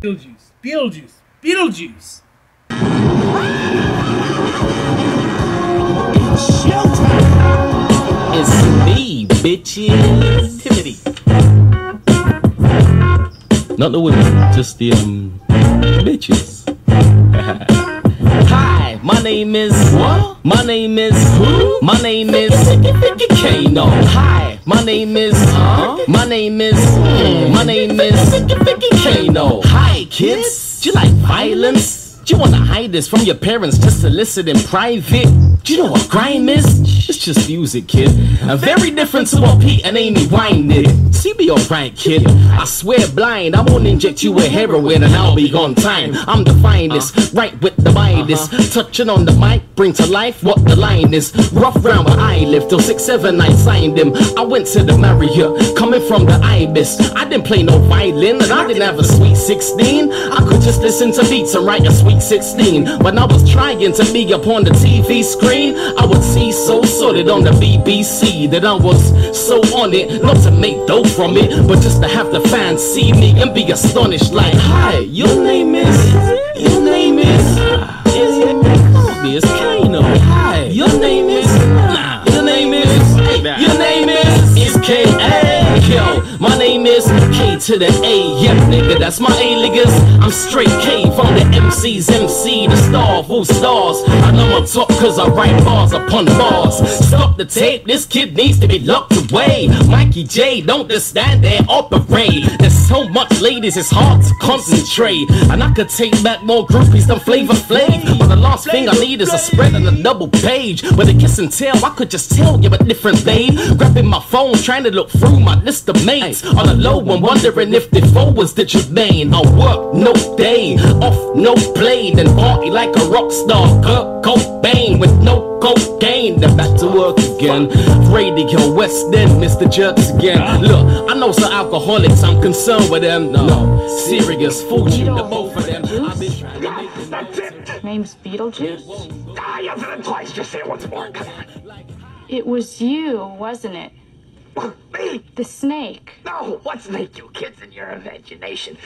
Beetlejuice, Beetlejuice, Beetlejuice. It's me, bitches. Timothy. Not the women, just the um bitches. Hi, my name is what? My name is who? My name is Kano. Hi, my name is huh? My name is my name is Kano. Hi, kids. Do you like violence? You wanna hide this from your parents just to listen in private? Do you know what grime is? It's just music, kid. And very different to what Pete and Amy Wine did. See me alright, kid. I swear blind, I won't inject you with heroin and I'll be on time. I'm the finest, uh-huh. right with the finest. Uh-huh. Touching on the mic, bring to life what the line is. Rough round where I live till 6 7 I signed him. To the Marriott, coming from the Ibis. I didn't play no violin and I didn't have a sweet 16. I could just listen to beats and write a sweet 16. When I was trying to be up on the TV screen, I would see So Solid on the BBC that I was so on it. Not to make dough from it, but just to have the fans see me and be astonished like, Hi, your name is, to the A, yeah, nigga, that's my alias. I'm straight K from the MC's MC, the star all stars. I know I'm top cause I write bars upon bars. Stop the tape, this kid needs to be locked away. Mikey J, don't just stand there, operate. There's so much ladies, it's hard to concentrate. And I could take back more groupies than Flavor Flav. The last thing I need is a spread and a double page. With a kiss and tell, I could just tell you a different babe. Grabbing my phone, trying to look through my list of mates. On the low, I'm wondering if the phone was the main. I work no day, off no play, then party like a rock star. Kurt Cobain with no cocaine. Then back to work again. Radio West End, Mr. Jerks again. Look, I know some alcoholics, I'm concerned with them. No, serious fortune to both of them. I've been trying to make. That's it. Name's Beetlejuice. Ah, you said it twice. Just say it once more. Come on. It was you, wasn't it? Me? The snake. No, what snake, you kids in your imagination?